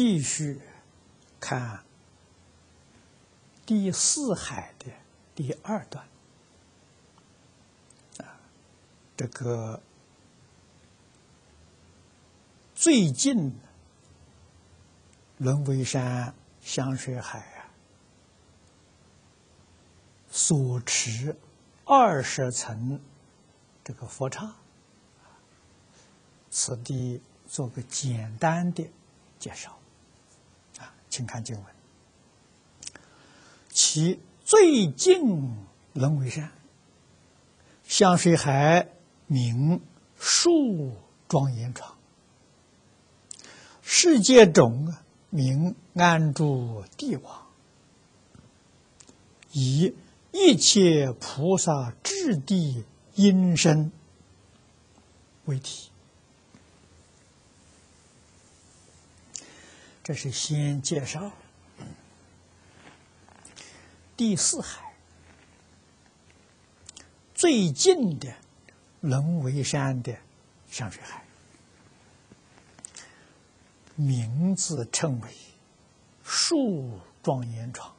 继续看第四海的第二段啊，这个最近轮回山香水海啊，所持二十层这个佛刹，此地做个简单的。介绍，请看经文。其最近轮回山，香水海名树庄严床，世界种名安住帝王，以一切菩萨智地因身为体。这是先介绍第四海最近的龙尾山的香水海，名字称为树状岩床。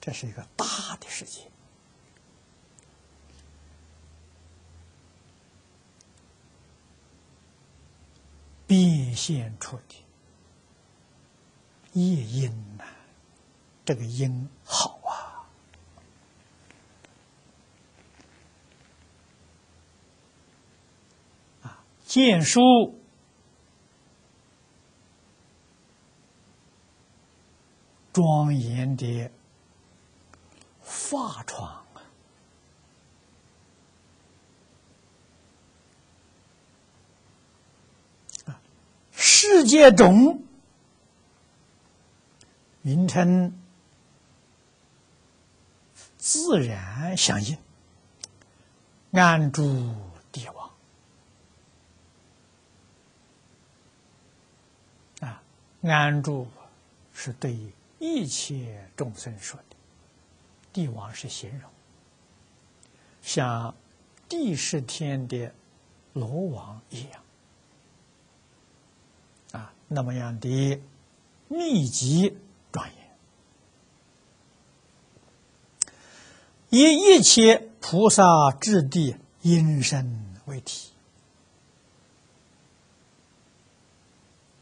这是一个大的世界。变现出的夜莺呐，这个音好啊！啊，见书庄严的发床。世界中名称自然相应，安住帝王啊，安住是对一切众生说的，帝王是形容，像地是天的罗王一样。那么样的密集庄严，以一切菩萨智地因身为体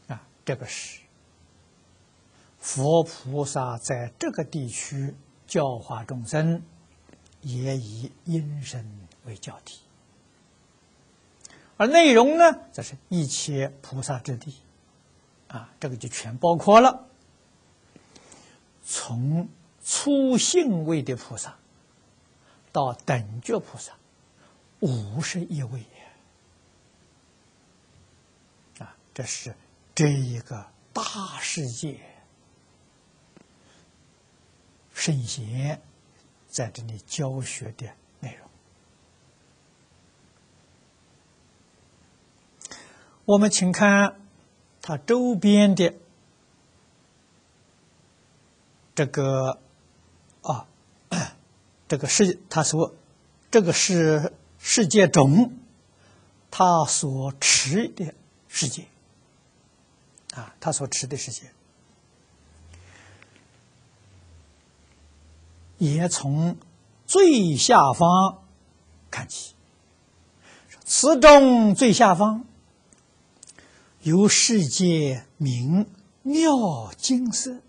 啊，这个是佛菩萨在这个地区教化众生，也以因身为教体，而内容呢，则是一切菩萨之地。啊，这个就全包括了。从初性位的菩萨到等觉菩萨，五十一位啊，这是这一个大世界圣贤在这里教学的内容。我们请看。它周边的这个啊，这个世，他说这个是世界中他所持的世界啊，他所持的世界，也从最下方看起，此中最下方。由世界名妙金色，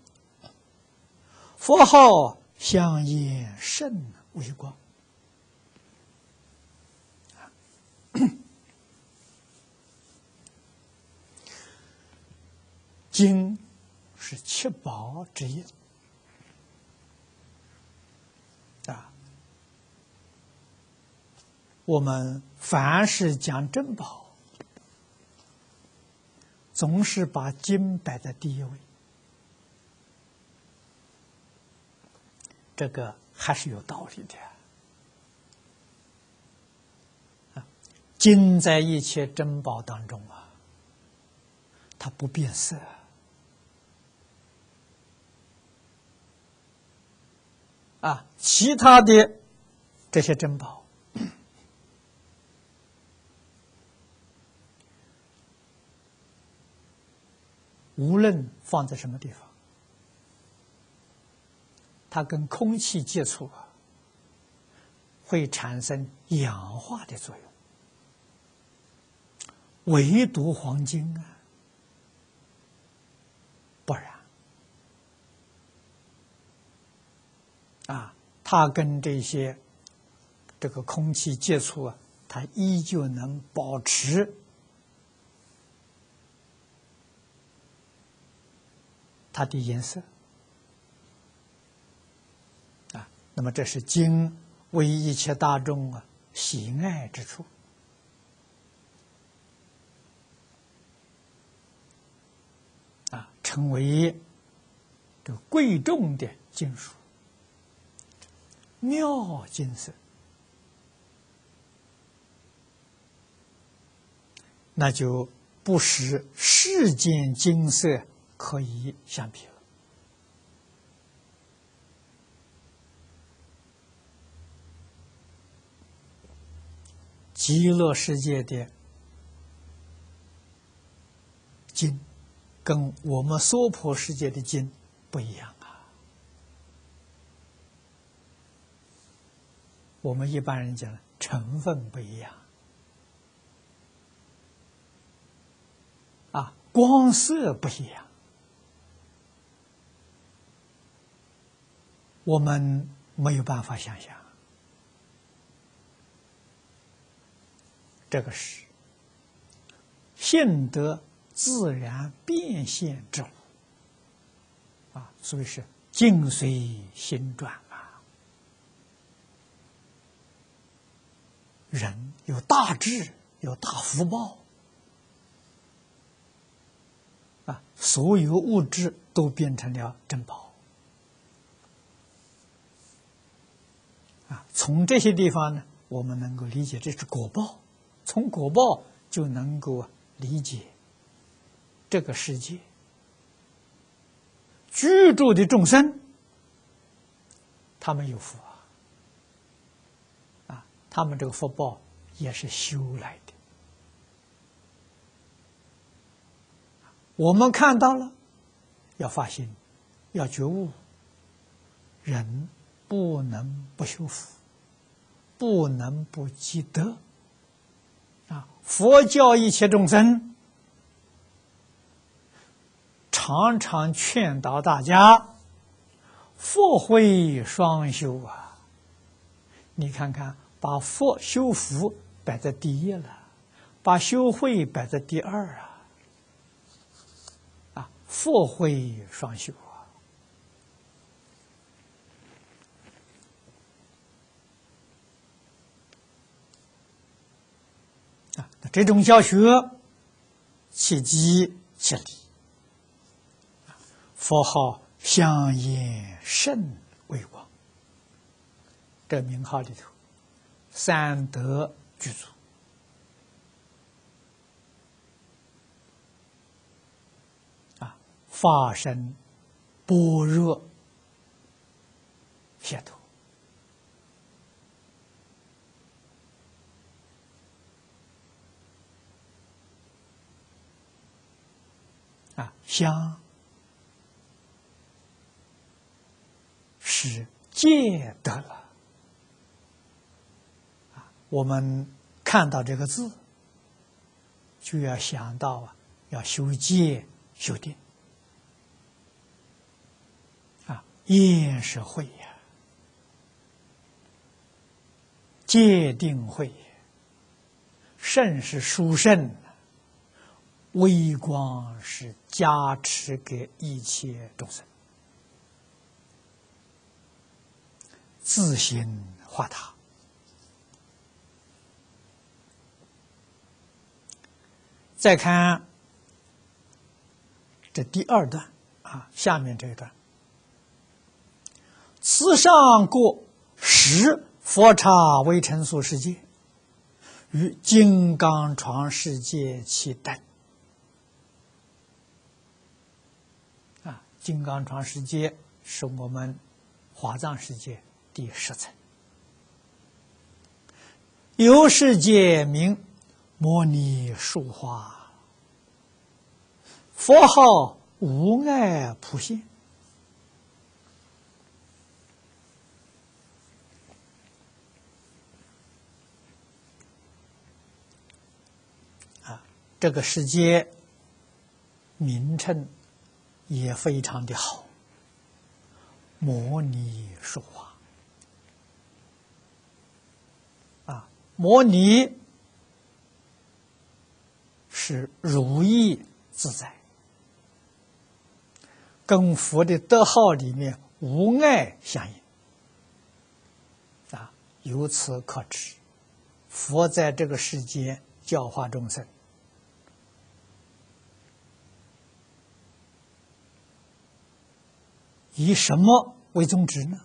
佛号香烟甚微光。金是七宝之一啊。我们凡是讲珍宝。总是把金摆在第一位，这个还是有道理的。啊，金在一切珍宝当中啊，它不变色。啊，其他的这些珍宝。无论放在什么地方，它跟空气接触啊，会产生氧化的作用。唯独黄金啊，不然啊，它跟这些这个空气接触啊，它依旧能保持它的颜色啊。那么，这是金为一切大众啊喜爱之处。成为这贵重的金属，妙金色，那就不是世间金色可以相比了。极乐世界的金。跟我们娑婆世界的金不一样啊！我们一般人讲成分不一样啊，光色不一样，我们没有办法想象，这个是现得。自然变现之物啊，所以是境随心转啊。人有大智，有大福报啊，所有物质都变成了珍宝从这些地方呢，我们能够理解这是果报，从果报就能够理解。这个世界居住的众生，他们有福啊，啊，他们这个福报也是修来的。我们看到了，要发心，要觉悟，人不能不修福，不能不积德啊！佛教一切众生。常常劝导大家，佛慧双修啊！你看看，把佛修福摆在第一了，把修慧摆在第二啊！啊，佛慧双修啊！啊，这种教学，切机切理。佛号香烟甚为王，这名号里头，三德具足。啊，法身般若。解脱。啊，香。是戒得了啊！我们看到这个字，就要想到啊，要修戒、修定啊。业是慧呀，戒定慧，圣是殊胜，微光是加持给一切众生。自心化他。再看这第二段啊，下面这一段：此上过十佛刹微尘所世界，与金刚床世界其等。啊，金刚床世界是我们华藏世界。第十层，有世界名摩尼树花，佛号无碍普现啊，这个世界名称也非常的好，摩尼说话啊，摩尼是如意自在。跟佛的德号里面无碍相应啊，由此可知，佛在这个世间教化众生，以什么为宗旨呢？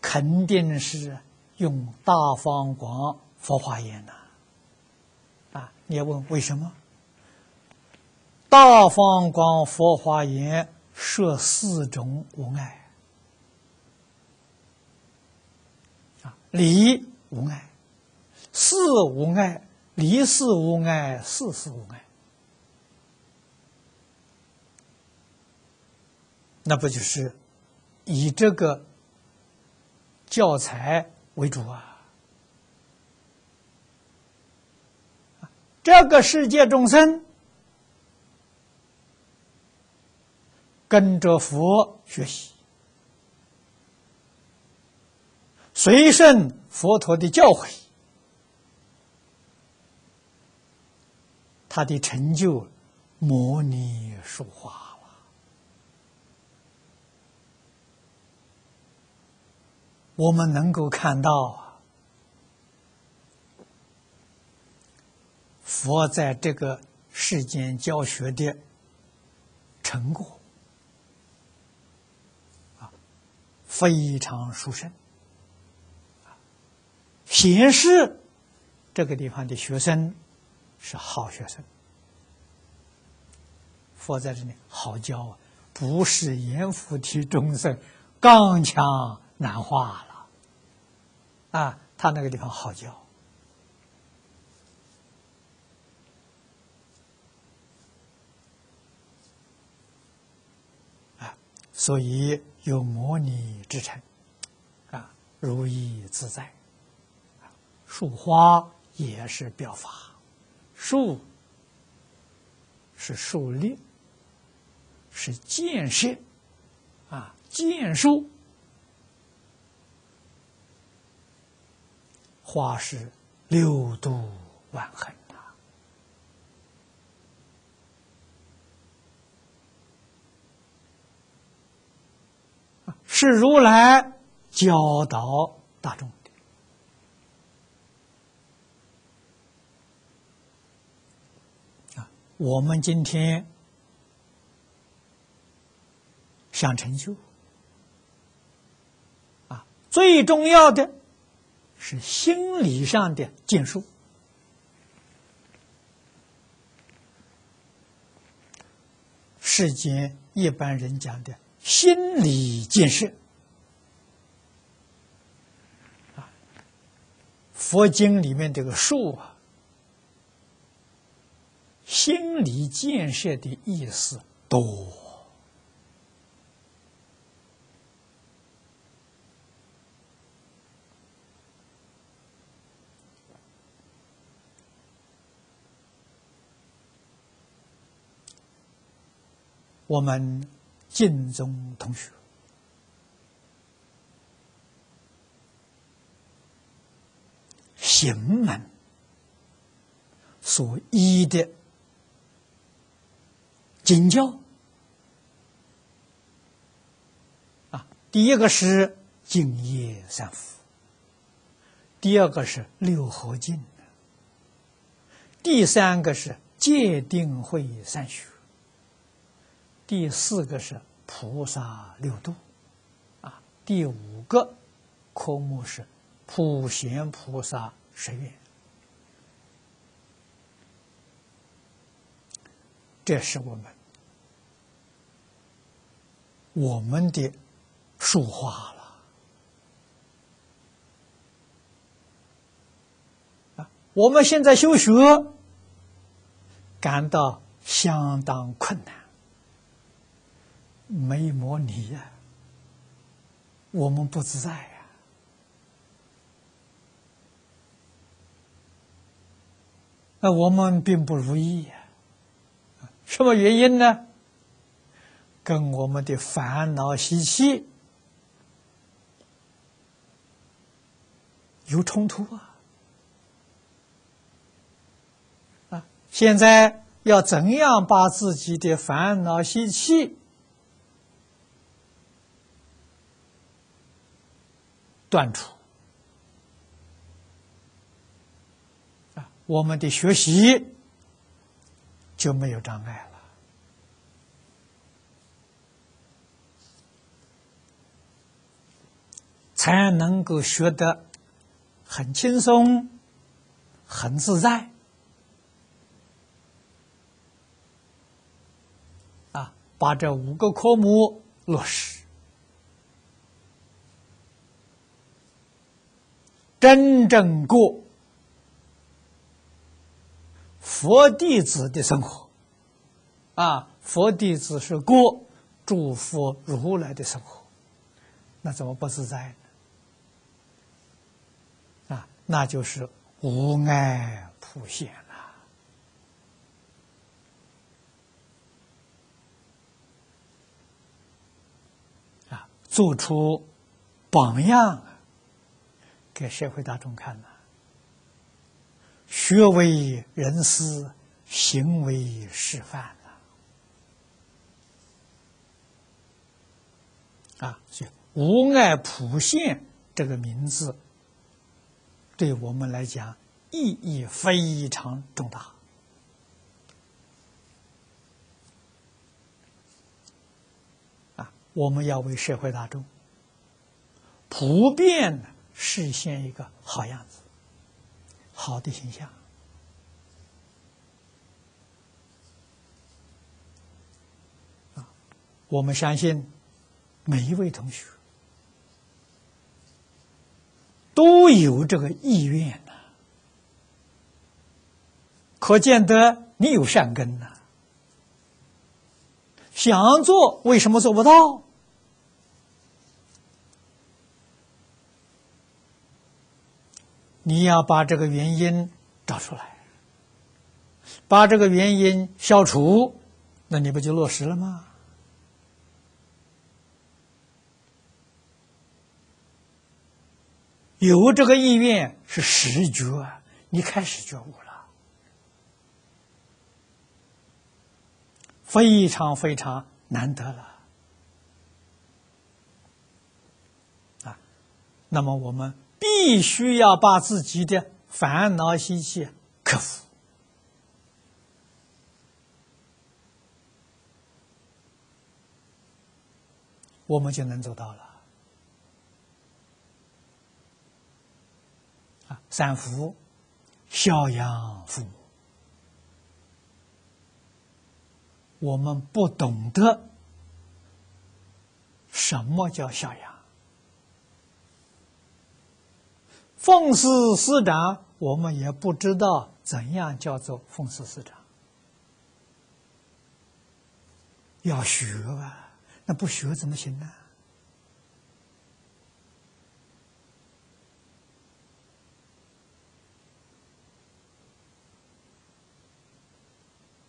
肯定是用大方广。佛化言呐，啊！你要问为什么？大方广佛化言设四种无碍啊，离无碍，四无碍，离世无碍，四四无碍，那不就是以这个教材为主啊？这个世界众生跟着佛学习，随顺佛陀的教诲，他的成就模拟说话了。我们能够看到。佛在这个世间教学的成果啊，非常殊胜，显示这个地方的学生是好学生。佛在这里好教啊，不是严复提众生刚强难化了啊，他那个地方好教。啊所以有模拟之称，啊，如意自在。树花也是表法，树是树立，是建设，啊，建树。花是六度万恒。是如来教导大众的啊！我们今天想成就啊，最重要的是心理上的建树。世间一般人讲的。心理建设啊，佛经里面这个树啊，心理建设的意思多。我们。晋中同学，行门所依的经教啊，第一个是净业三福，第二个是六合敬，第三个是戒定慧三学。第四个是菩萨六度，啊，第五个科目是普贤菩萨十愿，这是我们我们的说话了啊我们现在修学感到相当困难，没模拟呀，我们不自在呀。那我们并不如意呀，什么原因呢？跟我们的烦恼习气有冲突啊！啊，现在要怎样把自己的烦恼习气断除？啊我们的学习就没有障碍了，才能够学得很轻松、很自在。啊，把这五个科目落实，真正过。佛弟子的生活，啊，佛弟子是过诸佛如来的生活，那怎么不自在呢？啊，那就是无碍普现了，啊，做出榜样给社会大众看了。学为人师，行为示范啊，所以“无爱普现”这个名字，对我们来讲意义非常重大。啊，我们要为社会大众普遍的实现一个好样子。好的形象我们相信每一位同学都有这个意愿呐，可见得你有善根呐。想做，为什么做不到？你要把这个原因找出来，把这个原因消除，那你不就落实了吗？有这个意愿是实觉，你开始觉悟了，非常非常难得了啊！那么我们。必须要把自己的烦恼习气克服，我们就能做到了。啊，三福，孝养父母，我们不懂得什么叫孝养。奉事师长，我们也不知道怎样叫做奉事师长。要学啊，那不学怎么行呢？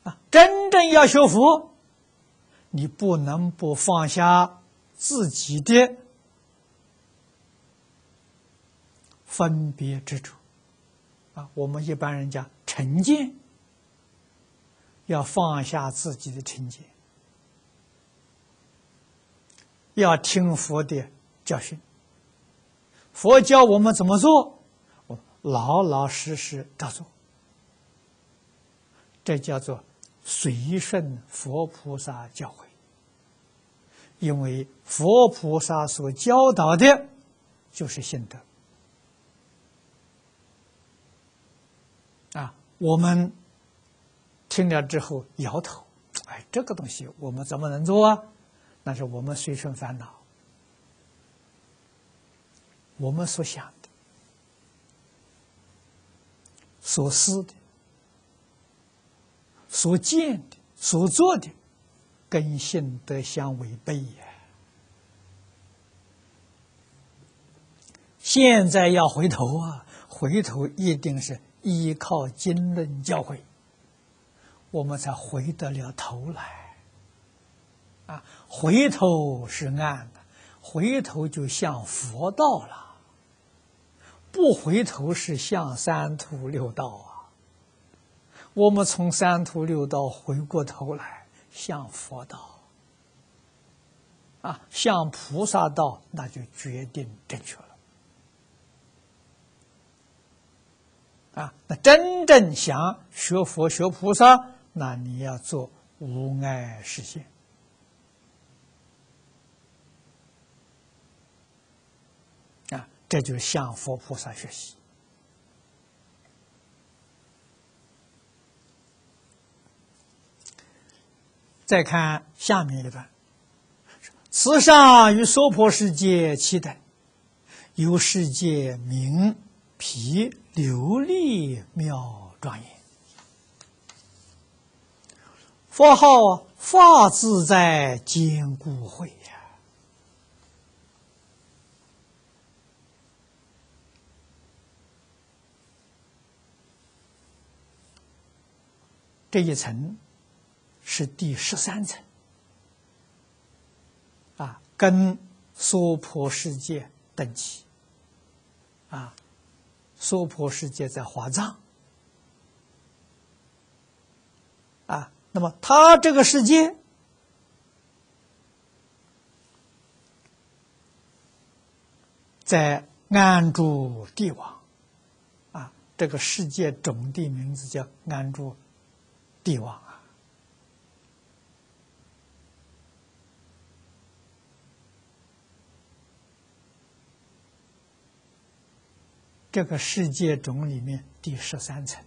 啊真正要学佛，你不能不放下自己的。分别之处，啊，我们一般人讲成见，要放下自己的成见，要听佛的教训。佛教我们怎么做，我老老实实照做。这叫做随顺佛菩萨教诲，因为佛菩萨所教导的，就是心德。啊我们听了之后摇头，哎，这个东西我们怎么能做啊？那是我们随顺烦恼，我们所想的，所思的、所见的、所做的，跟性德相违背呀。现在要回头啊，回头一定是依靠经论教诲，我们才回得了头来。啊，回头是岸的，回头就向佛道了；不回头是向三途六道啊。我们从三途六道回过头来向佛道，啊，向菩萨道，那就决定正确了。啊，那真正想学佛学菩萨，那你要做无碍实现。啊，这就是向佛菩萨学习。再看下面一段：慈上与娑婆世界齐等，由世界名皮。流利妙庄严，佛号法自在坚固慧呀！这一层是第十三层啊，跟娑婆世界等齐啊。娑婆世界在华藏啊，那么他这个世界在安住帝王啊，这个世界种地名字叫安住帝王啊。这个世界种里面第十三层，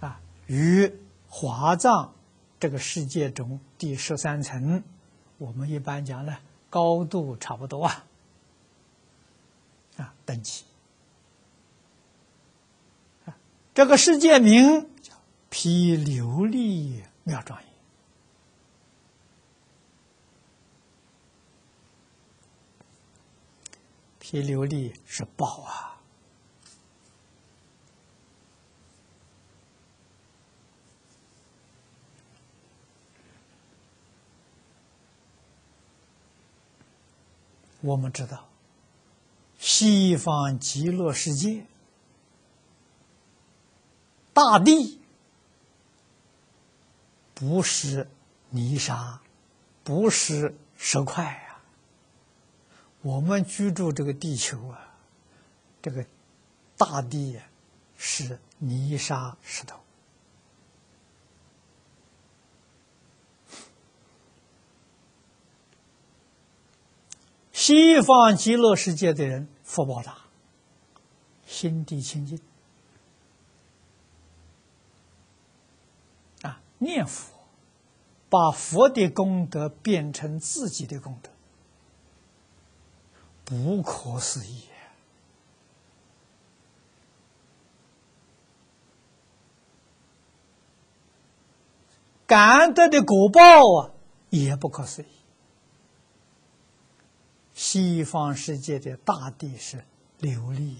啊，与华藏这个世界中第十三层，我们一般讲呢，高度差不多啊，啊，等级，啊，这个世界名叫毗琉璃妙庄严。皮琉璃是宝啊！我们知道，西方极乐世界大地不是泥沙，不是石块。我们居住这个地球啊，这个大地呀是泥沙石头。西方极乐世界的人福报大，心地清净啊，念佛，把佛的功德变成自己的功德。不可思议！感得的果报啊，也不可思议。西方世界的大地是琉璃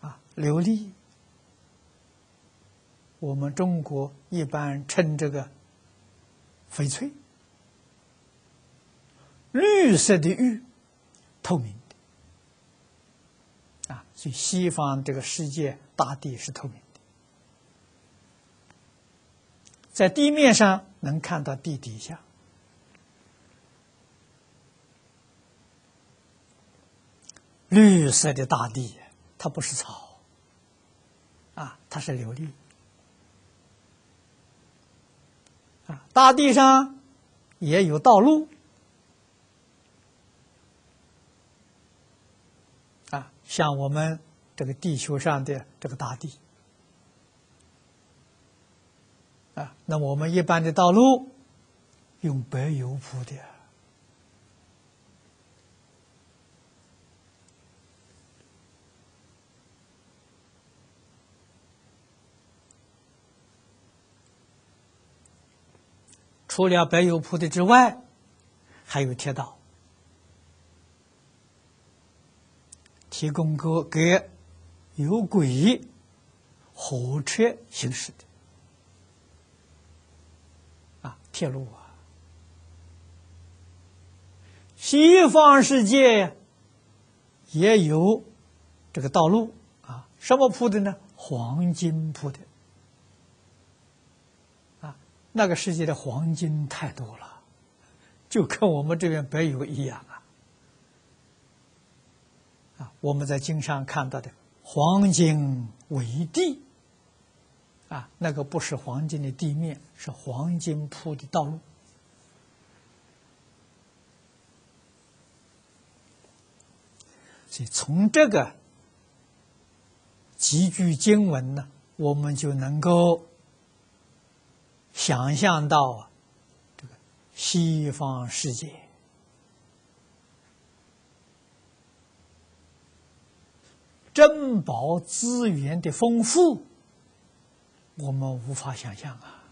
啊，琉璃，我们中国一般称这个。翡翠，绿色的玉，透明的，啊，所以西方这个世界大地是透明的，在地面上能看到地底下，绿色的大地，它不是草，啊，它是琉璃。啊，大地上也有道路。啊，像我们这个地球上的这个大地。啊，那我们一般的道路用柏油铺的。除了白油铺的之外，还有铁道，提供给给有轨火车行驶的啊，铁路啊。西方世界也有这个道路啊，什么铺的呢？黄金铺的。那个世界的黄金太多了，就跟我们这边白油一样啊！啊，我们在经上看到的黄金为地，啊，那个不是黄金的地面，是黄金铺的道路。所以从这个几句经文呢，我们就能够。想象到啊，这个西方世界珍宝资源的丰富，我们无法想象啊！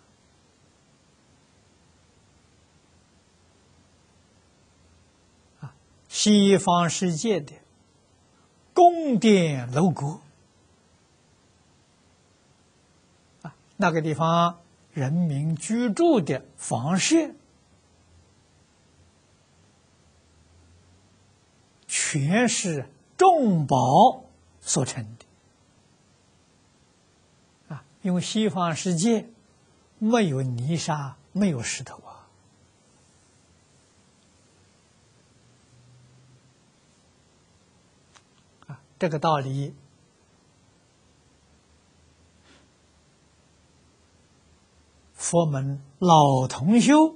西方世界的宫殿楼阁啊，那个地方。人民居住的房舍，全是重宝所成的啊！因为西方世界没有泥沙，没有石头啊，啊，这个道理。佛门老同修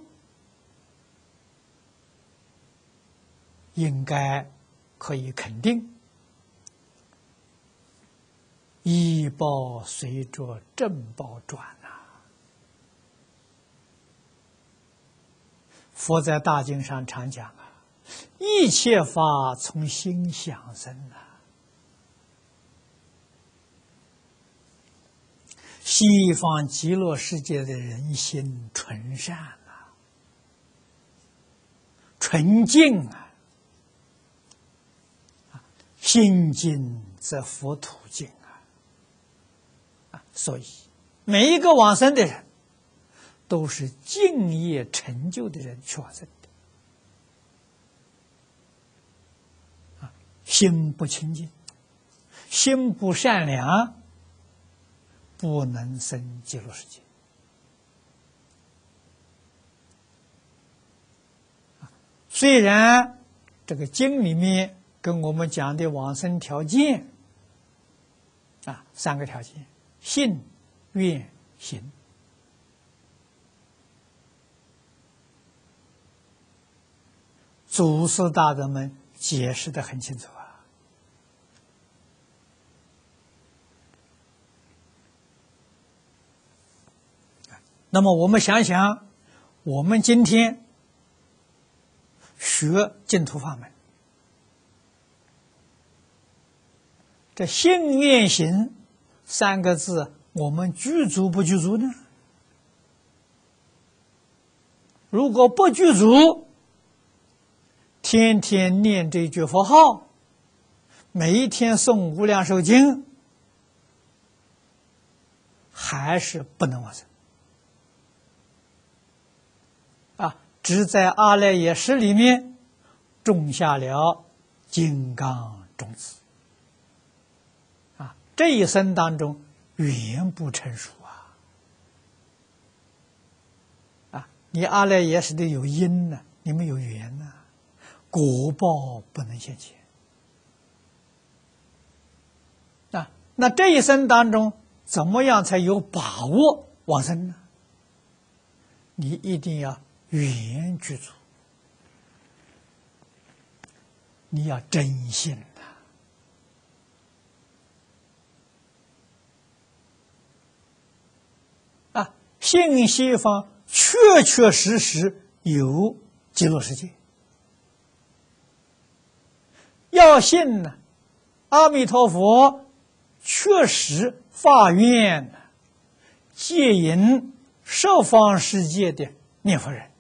应该可以肯定，医报随着正报转呐。佛在大经上常讲啊，一切法从心想生呐。西方极乐世界的人心纯善啊，纯净啊，心净则佛土净啊，啊，所以每一个往生的人，都是敬业成就的人去往生的，啊，心不清净，心不善良。不能生极乐世界虽然这个经里面跟我们讲的往生条件啊，三个条件：信、愿、行。祖师大德们解释的很清楚。那么我们想想，我们今天学净土法门，这“信愿行”三个字，我们具足不具足呢？如果不具足，天天念这句佛号，每一天诵《无量寿经》，还是不能完成。只在阿赖耶识里面种下了金刚种子，啊，这一生当中缘不成熟啊，啊，你阿赖耶识的有因呢，你们有缘呢，果报不能现前，啊，那这一生当中怎么样才有把握往生呢？你一定要。语言具足，你要真信呐！啊，信西方确确实实有极乐世界，要信呢，阿弥陀佛确实发愿，戒引十方世界的。念佛人，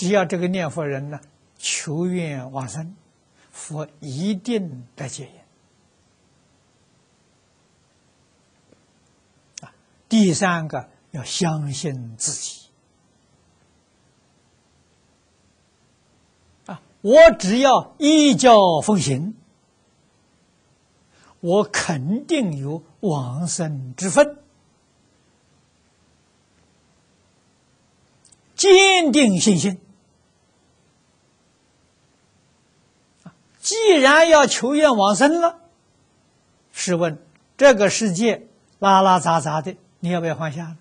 只要这个念佛人呢求愿往生，佛一定得接引。啊，第三个要相信自己，啊，我只要依教奉行。我肯定有往生之分，坚定信心。既然要求愿往生了，试问这个世界拉拉杂杂的，你要不要放下呢？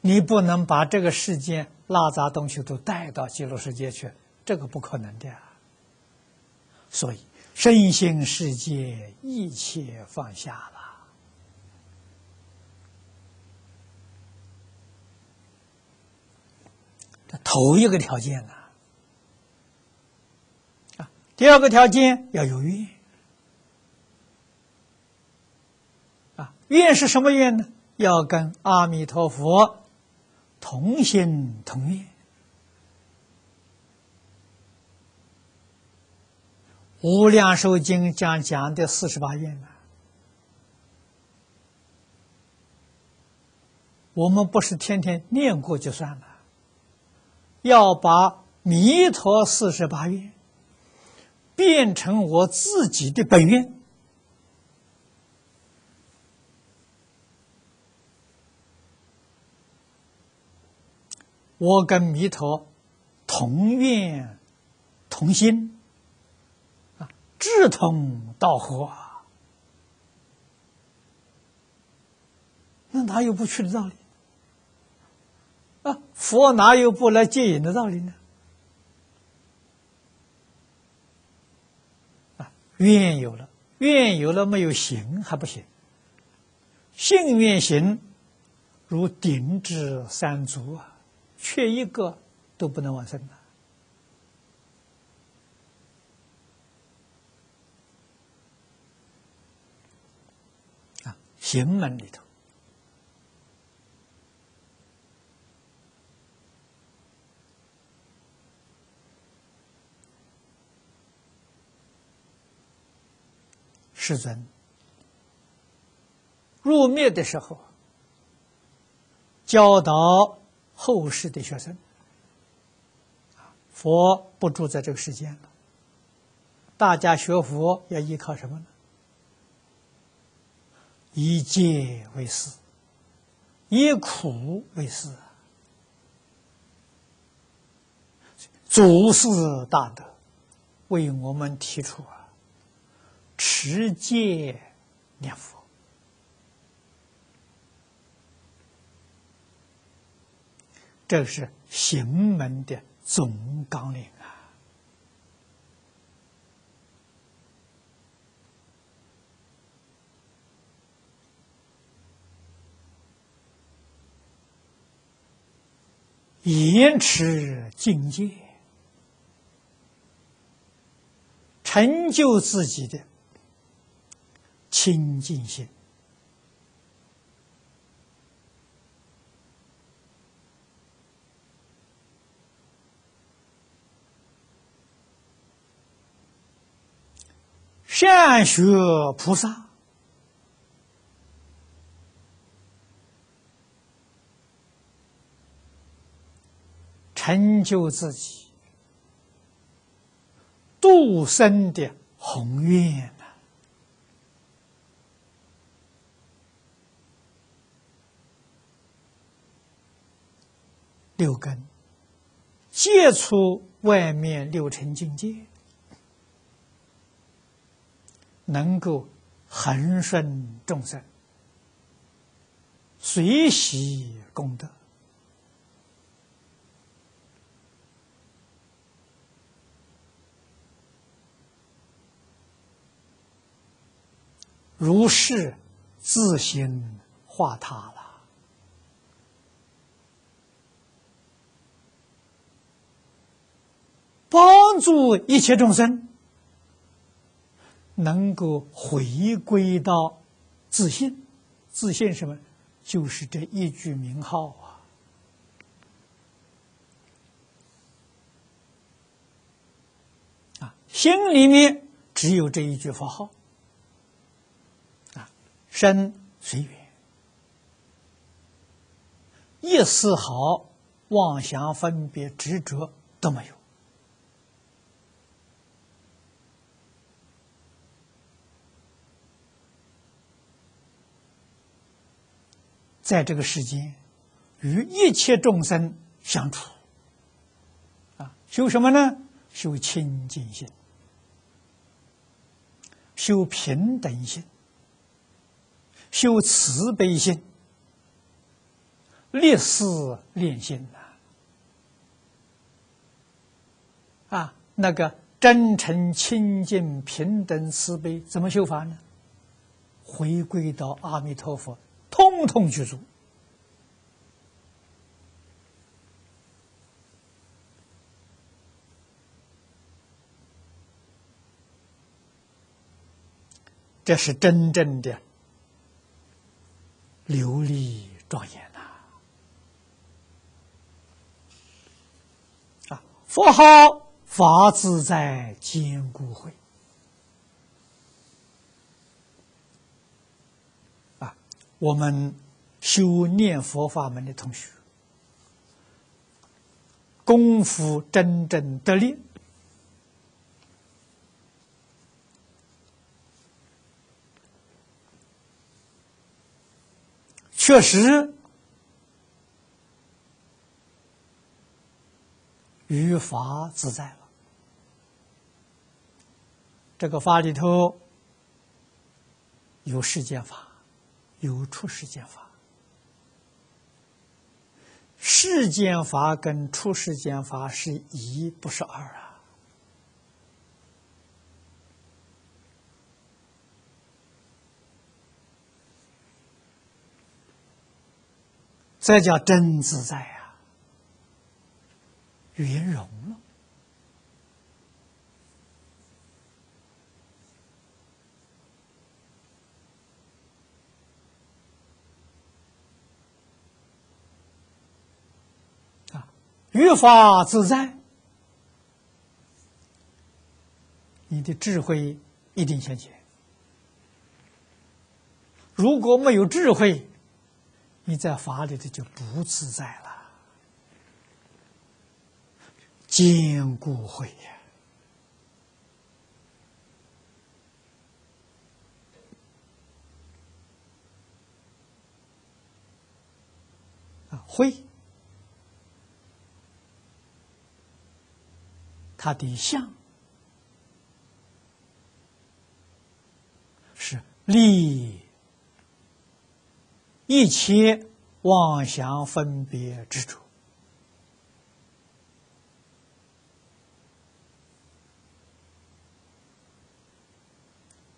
你不能把这个世间拉杂东西都带到极乐世界去，这个不可能的。所以，身心世界一切放下了。这头一个条件呢？第二个条件要有愿。啊，愿是什么愿呢？要跟阿弥陀佛同心同愿。《无量寿经》讲讲的四十八愿呢，我们不是天天念过就算了，要把弥陀四十八愿变成我自己的本愿，我跟弥陀同愿同心啊。志同道合，那哪有不去的道理？啊，佛哪有不来接引的道理呢？愿有了，愿有了，没有行还不行。信愿行如顶之三足啊，缺一个都不能往生的。行门里头，世尊入灭的时候，教导后世的学生，佛不住在这个世间了，大家学佛要依靠什么呢？以戒为师，以苦为师，祖师大德为我们提出啊，持戒念佛，这是行门的总纲领啊。延迟境界，成就自己的清净心，善学菩萨。成就自己。度生的宏愿。六根接触外面六尘境界，能够恒顺众生，随喜功德。如是自行化他了，帮助一切众生能够回归到自信。自信什么？就是这一句名号啊！啊，心里面只有这一句佛号啊，身随缘，一丝毫妄想、分别、执着都没有。在这个世间，与一切众生相处，啊，修什么呢？修清净心，修平等心，修慈悲心，立誓练心呐！啊，那个真诚、清净、平等、慈悲，怎么修法呢？回归到阿弥陀佛。通通去做，这是真正的流利庄严呐！啊，佛号法自在坚固慧。我们修念佛法门的同学，功夫真正得力，确实于法自在了。这个法里头有世间法。有出世间法，世间法跟出世间法是一，不是二啊！这叫真自在啊，圆融了。于法自在，你的智慧一定显现。如果没有智慧，你在法里头就不自在了。坚固慧呀！啊，慧。它的相是离一切妄想分别之处，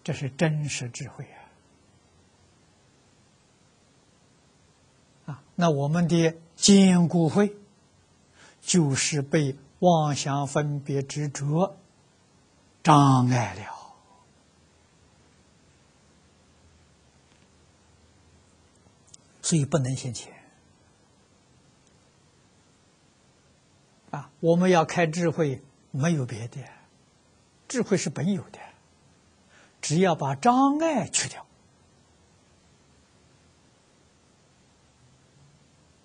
这是真实智慧啊！啊，那我们的坚固慧就是被。妄想分别执着障碍了，所以不能现前。啊，我们要开智慧，没有别的，智慧是本有的，只要把障碍去掉。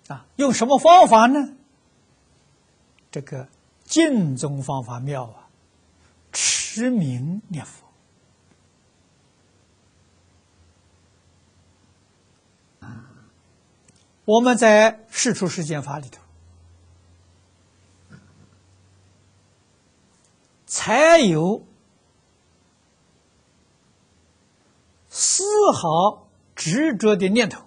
啊，用什么方法呢？这个。净宗方法妙啊！持名念佛，我们在世出世间法里头，才有丝毫执着的念头，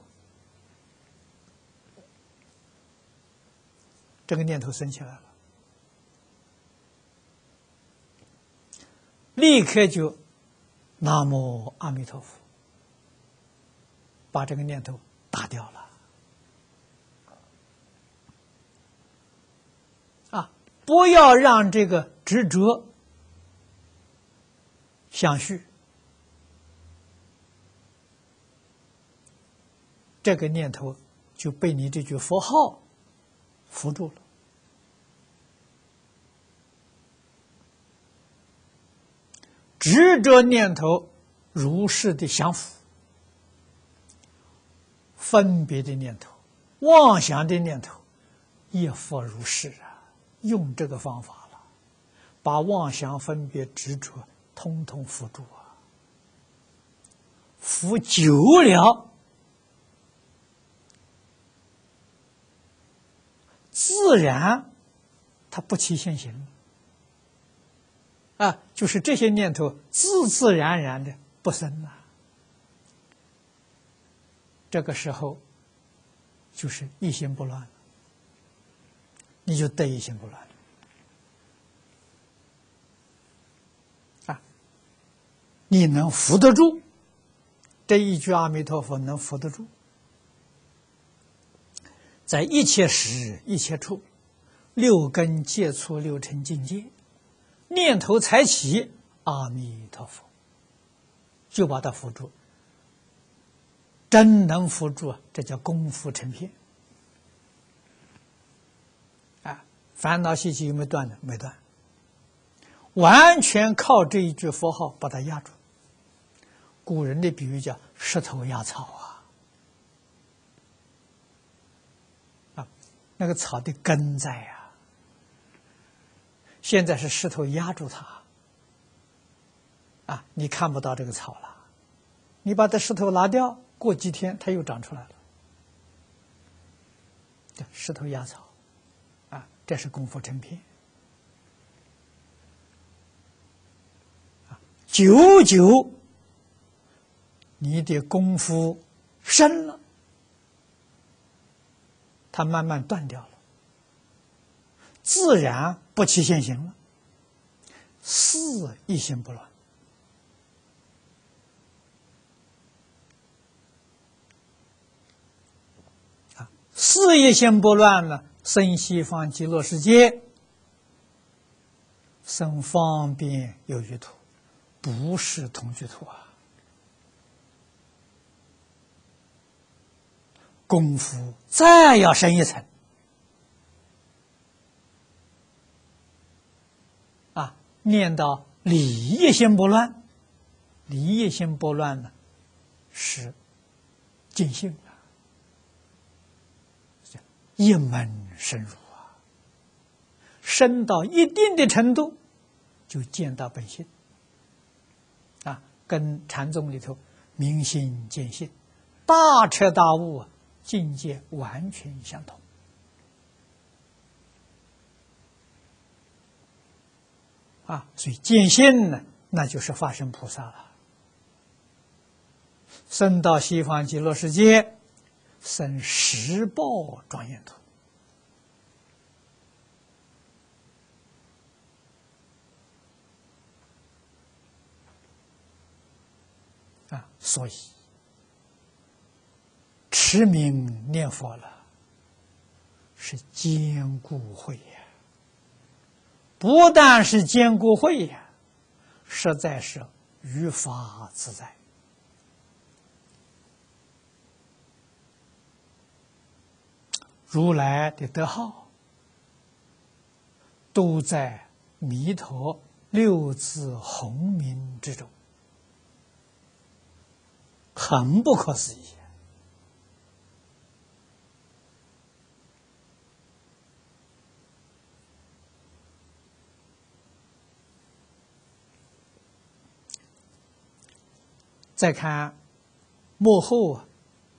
这个念头升起来了。立刻就“南无阿弥陀佛”，把这个念头打掉了。啊，不要让这个执着、想续这个念头就被你这句佛号扶住了。执着念头如是的降伏，分别的念头、妄想的念头亦复如是啊！用这个方法了，把妄想、分别、执着通通扶住啊！扶久了，自然它不起现行。啊，就是这些念头自自然然的不生了。这个时候，就是一心不乱，你就得一心不乱啊，你能扶得住这一句阿弥陀佛，能扶得住，在一切时一切处，六根接触六尘境界。念头才起，阿弥陀佛，就把它扶住。真能扶住啊，这叫功夫成片。啊，烦恼习气有没有断呢？没断，完全靠这一句佛号把它压住。古人的比喻叫石头压草啊，啊，那个草的根在呀。现在是石头压住它，啊，你看不到这个草了。你把这石头拿掉，过几天它又长出来了。石头压草，啊，这是功夫成片。啊，久久，你的功夫深了，它慢慢断掉了。自然不起现行了，四一心不乱啊，四一心不乱呢，生西方极乐世界，生方便有余土，不是同居土啊，功夫再要深一层。念到理一心不乱，理一心不乱呢，是尽兴啊，一门深入啊，深到一定的程度，就见到本性啊，跟禅宗里头明心见性、大彻大悟啊境界完全相同。啊，所以见性呢，那就是化身菩萨了。生到西方极乐世界，生十报庄严土。啊，所以持名念佛了，是坚固慧。不但是坚固慧呀，实在是于法自在。如来的德号，都在弥陀六字洪名之中，很不可思议。再看幕后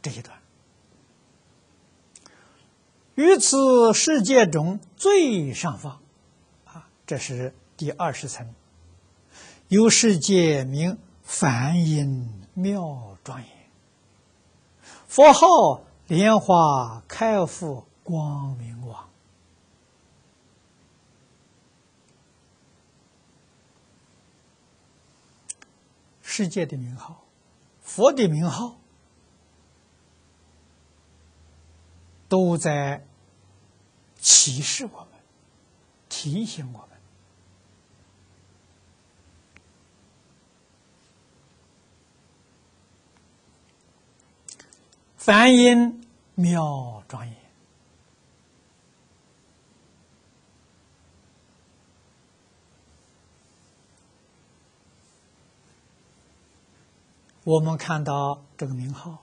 这一段，于此世界中最上方，啊，这是第二十层，有世界名梵音妙庄严，佛号莲花开复光明王，世界的名号。佛的名号都在启示我们，提醒我们。梵音妙庄严。我们看到这个名号，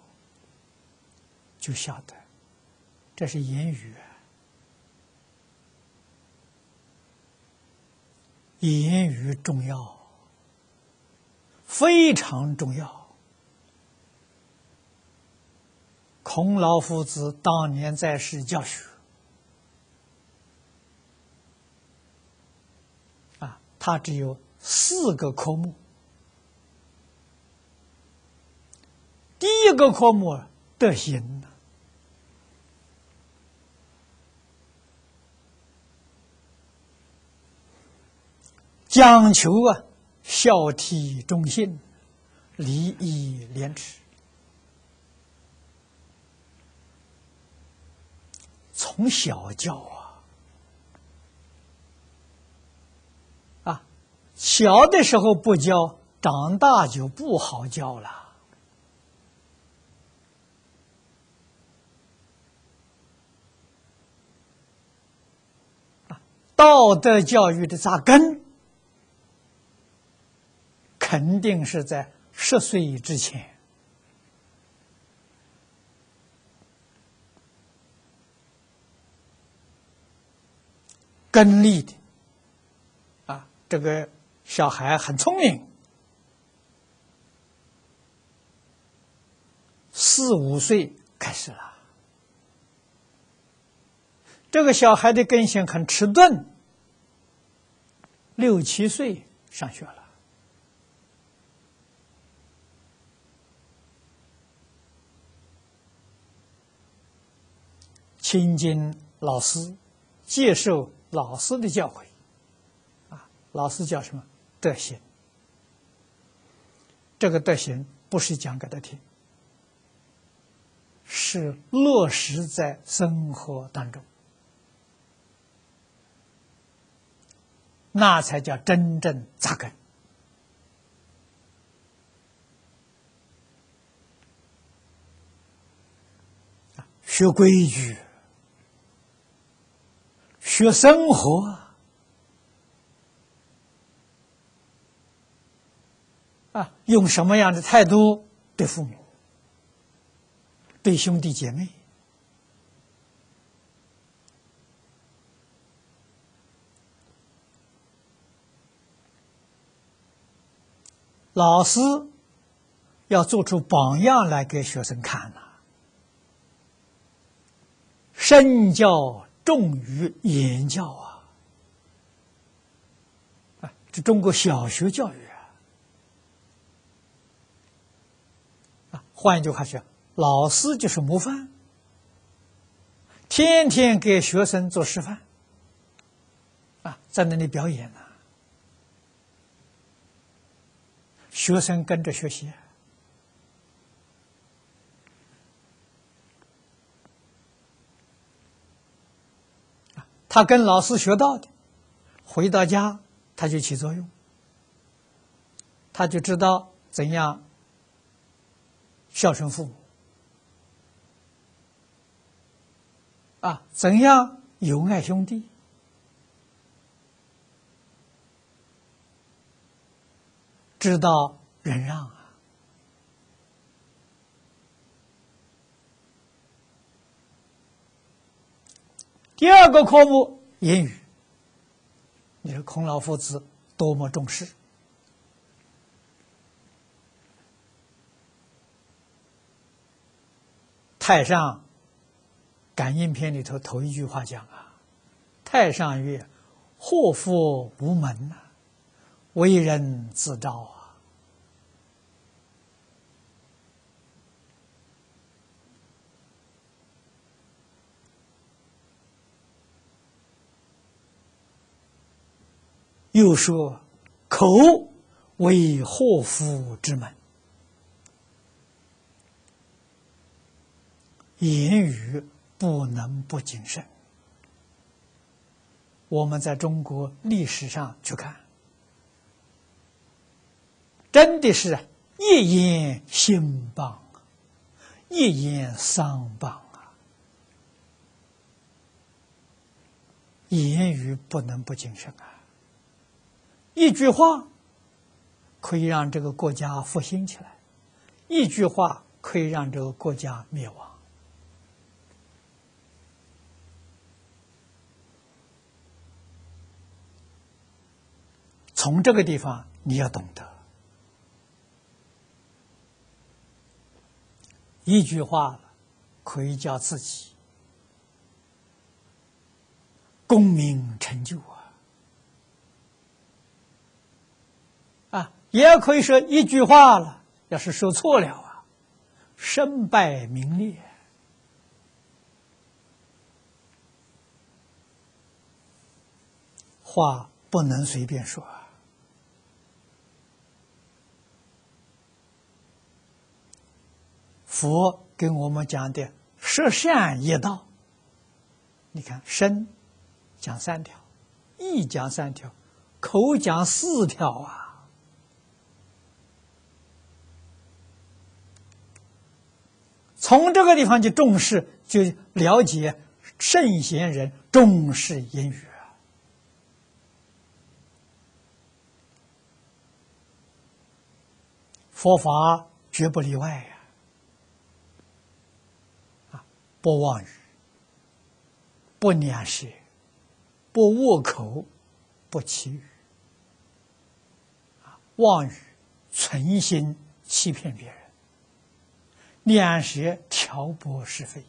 就晓得这是言语，言语重要，非常重要。孔老夫子当年在世教学，啊，他只有四个科目。第一个科目德行讲求啊，孝悌忠信，礼义廉耻。从小教啊，啊，小的时候不教，长大就不好教了。道德教育的扎根，肯定是在十岁之前，根立的。啊，这个小孩很聪明，四五岁开始了。这个小孩的根性很迟钝，六七岁上学了，亲近老师，接受老师的教诲，啊，老师叫什么德行？这个德行不是讲给他听，是落实在生活当中。那才叫真正扎根学规矩，学生活啊，用什么样的态度对父母、对兄弟姐妹？老师要做出榜样来给学生看呐，身教重于言教啊！啊，这中国小学教育啊，啊，换一句话说，老师就是模范，天天给学生做示范，啊，在那里表演呢。学生跟着学习，他跟老师学到的，回到家他就起作用，他就知道怎样孝顺父母，啊，怎样友爱兄弟。知道忍让啊！第二个科目言语，你说孔老夫子多么重视？太上感应篇里头头一句话讲啊：“太上曰，祸福无门呐，为人自招啊。”又说：“口为祸福之门，言语不能不谨慎。”我们在中国历史上去看，真的是一言兴邦，一言丧谤啊！言语不能不谨慎啊！一句话可以让这个国家复兴起来，一句话可以让这个国家灭亡。从这个地方，你要懂得，一句话可以叫自己功名成就啊！啊，也可以说一句话了，要是说错了啊，身败名裂，话不能随便说。佛跟我们讲的十善业道，你看身讲三条，意讲三条，口讲四条啊。从这个地方就重视，就了解圣贤人重视言语，佛法绝不例外呀。不妄语，不两舌，不恶口，不欺语。啊妄语存心欺骗别人，两舌挑拨是非。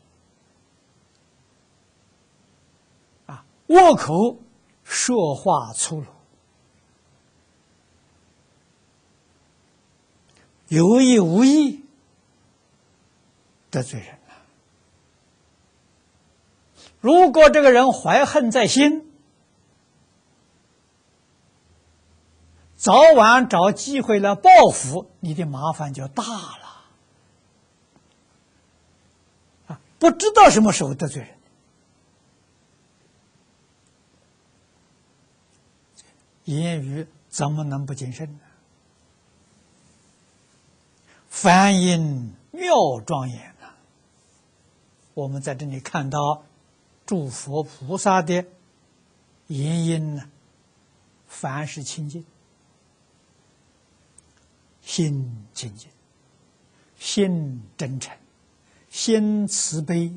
啊，恶口说话粗鲁，有意无意得罪人了。如果这个人怀恨在心，早晚找机会来报复，你的麻烦就大了。啊，不知道什么时候得罪人，言语怎么能不谨慎呢？梵音妙庄严呐！我们在这里看到。诸佛菩萨的言音呢，凡是清净，心清净，心真诚，心慈悲，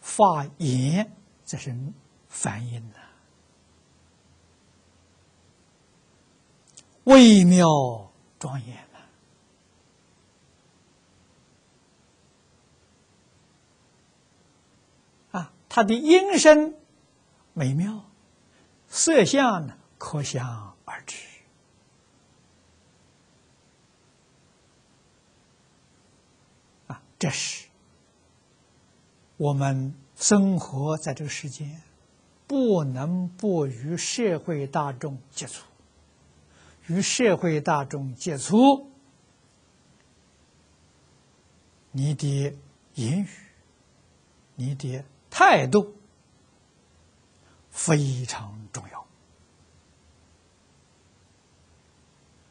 发言这是梵音呐，微妙庄严。它的音声美妙，色相呢可想而知。啊，这是我们生活在这个世间，不能不与社会大众接触。与社会大众接触，你的言语，你的。态度非常重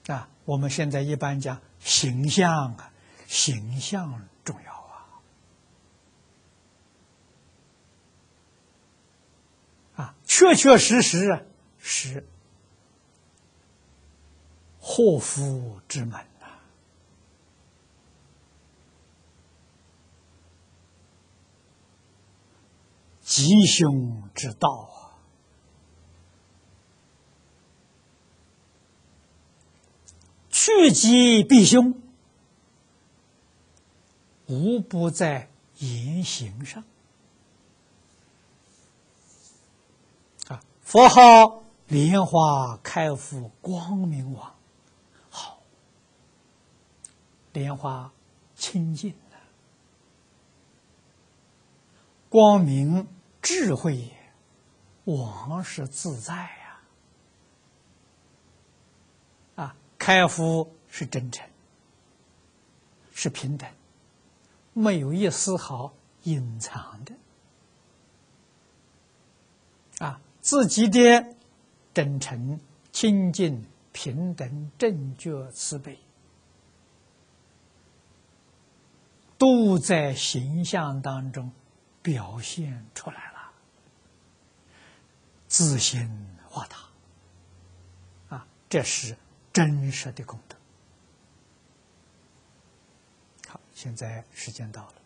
要啊！我们现在一般讲形象啊，形象重要啊！啊，确确实实是祸福之门呐。吉凶之道啊，趋吉避凶，无不在言行上啊。佛号莲花开复光明王，好，莲花清净的光明。智慧也，王是自在呀！啊，开夫是真诚，是平等，没有一丝毫隐藏的。啊，自己的真诚、清净、平等、正觉、慈悲，都在形象当中表现出来了，自心化他，啊，这是真实的功德。好，现在时间到了。